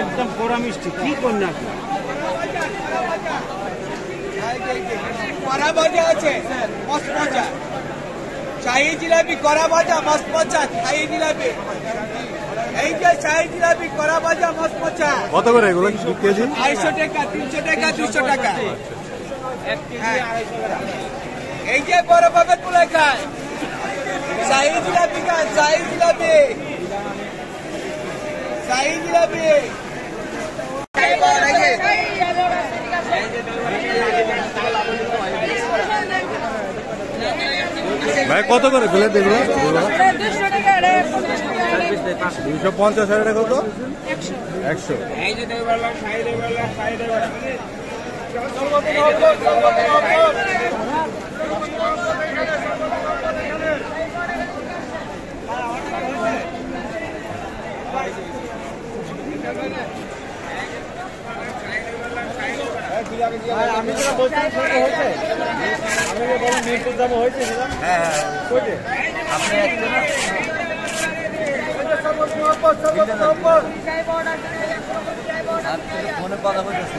একদম পোড়া মিষ্টি কি কন্যা আছে শাহি জিলাপি এই যে শাহি মস্ত কত করে এগুলো? কেজি? আড়াইশো টাকা তিনশো টাকা দুশো টাকা। এই যে বড় বাবা তুলে খায় শাহি জিলাপি খায় শাহি জিলাপি। শাহি জিলাপি। ভাই কত করে প্লেট এগুলো? দুশো পঞ্চাশ হাজার কত? একশো। আমি যেটা বলছিলাম সেটা হয়েছে। আমি যে বললাম মিরপুর যাব হয়েছে সেটা? হ্যাঁ হয়েছে? ফোনে কথা বলতেছি